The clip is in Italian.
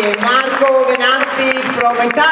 Marco Venanzi from Italia.